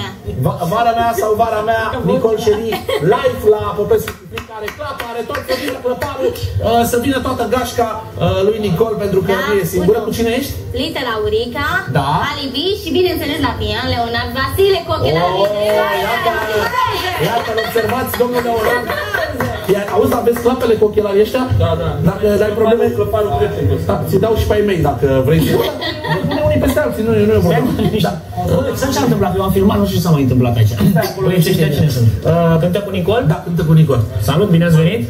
mea. Va, vara mea sau vara mea, Nicol Șeri, live la Popescu care clapă, are tot să vină clăparul, uh, să vină toată gașca uh, lui Nicol pentru că Da, nu e singură. uite. Cu cine ești? Lita Laurica, Da. Alibi și bineînțeles la pian, Leonard Vasile cu ochelarii. Oh, iată, iată, observați, domnul Leonard. Ia, auzi, aveți clapele cu ochelarii ăștia? Da, da. Dacă ai probleme, Clăparul prieten. da, ți dau și pe ai mei dacă vrei. Pune unii peste alții, nu, nu e vorba. Da. Bă, să ce s-a întâmplat? Eu am filmat, nu știu ce s-a mai întâmplat aici. Voi ăștia cine sunt? Uh, Cântă cu Nicol? Da, cântă cu Nicol. Salut, bine ați venit!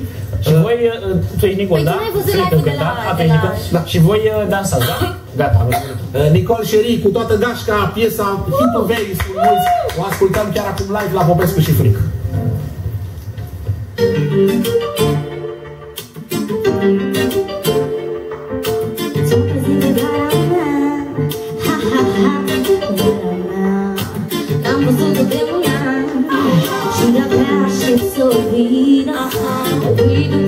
Și voi, uh, tu ești Nicol, Păi da? tu n-ai văzut Filipe live-ul de cânta, la- a, de tu ești la- Nicol? Da. Și voi uh, dansați, da? Gata, am văzut. Uh, Nicol Șeri cu toată gașca, piesa Hitul Verii, spun mulți. O ascultăm chiar acum live la Popescu și Fric. Ți-o prezint vara mea N-am văzut-o de un an Și de-abia aștept să vină Uit după ea pe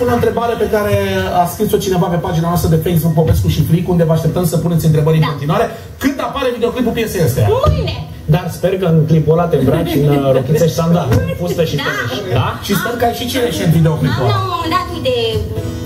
publicitate vreau să spun o întrebare pe care a scris-o cineva pe pagina noastră de Facebook Popescu și Flic, unde vă așteptăm să puneți întrebări în Da. continuare. Când apare videoclipul piesei astea? Mâine! Dar sper că în clipul ăla te îmbraci în uh, rochiță și sandal, fustă și Da. temeș. Da? Și sper că ai și cireșe în videoclipul Am la ăla. un moment dat, uite,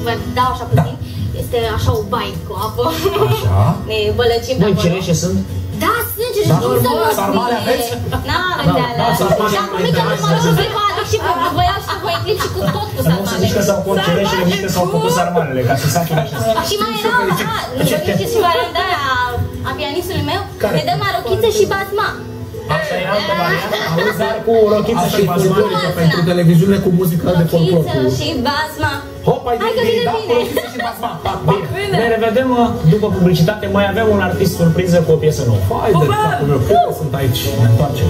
vă dau așa puțin Este așa o baie cu apă Așa. Ne bălăcim pe Băi, acolo cireșe sunt? Da, sânge și Da? cum să nu Sarmale aveți? Da, Da, da, da, sarmale Și am acum mai chiar întrebat, mă rog să să vă aduc și vă iau și voi clip și cu tot cu Să nu să zici că s-au făcut cireșele mici, că s-au făcut sarmalele, ca să sature așa. Și mai era, aha, nu vă știți și varianta aia a- a pianistului meu? Care? Ne dăm la rochiță și basma. Asta e altă variantă, auzi, dar cu rochiță Asta și e basma. folclorică pentru televiziune cu muzică de folclor. Rochiță Cu... și basma. Hop, ai Hai că de vine da, bine. cu și basma. Pac, pac. Bine, ne revedem uh, după publicitate, mai avem un artist surpriză cu o piesă nouă. Hai de capul meu, câte sunt aici? Ne întoarcem.